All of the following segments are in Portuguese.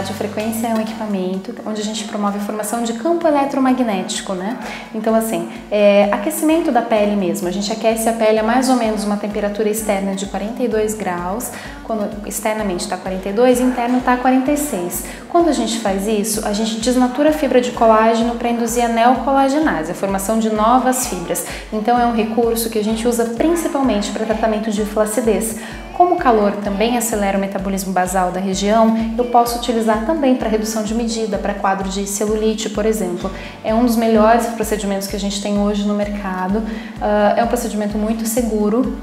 radiofrequência é um equipamento onde a gente promove a formação de campo eletromagnético, né? Então, assim, é, aquecimento da pele mesmo. A gente aquece a pele a mais ou menos uma temperatura externa de 42 graus, quando externamente está 42, interno está 46. Quando a gente faz isso, a gente desnatura a fibra de colágeno para induzir a neocolagenase, a formação de novas fibras. Então, é um recurso que a gente usa principalmente para tratamento de flacidez. Como o calor também acelera o metabolismo basal da região, eu posso utilizar também para redução de medida, para quadro de celulite, por exemplo. É um dos melhores procedimentos que a gente tem hoje no mercado. Uh, é um procedimento muito seguro.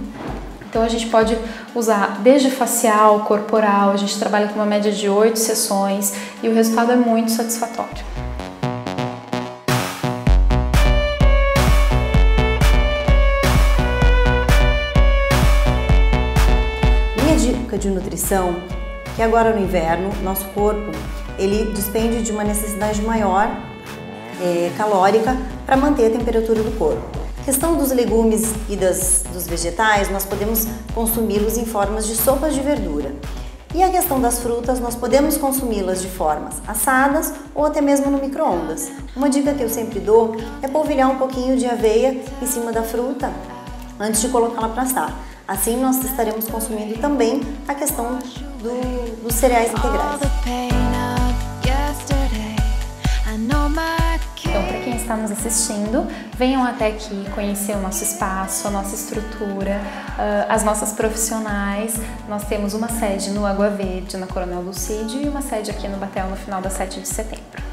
Então a gente pode usar desde facial, corporal, a gente trabalha com uma média de oito sessões e o resultado é muito satisfatório. De nutrição que agora no inverno nosso corpo ele despende de uma necessidade maior é, calórica para manter a temperatura do corpo. A questão dos legumes e das, dos vegetais, nós podemos consumi-los em formas de sopas de verdura. E a questão das frutas, nós podemos consumi-las de formas assadas ou até mesmo no micro-ondas. Uma dica que eu sempre dou é polvilhar um pouquinho de aveia em cima da fruta antes de colocá-la para assar. Assim, nós estaremos consumindo também a questão do, dos cereais integrais. Então, para quem está nos assistindo, venham até aqui conhecer o nosso espaço, a nossa estrutura, uh, as nossas profissionais. Nós temos uma sede no Água Verde, na Coronel Lucídio, e uma sede aqui no Batel no final da 7 de setembro.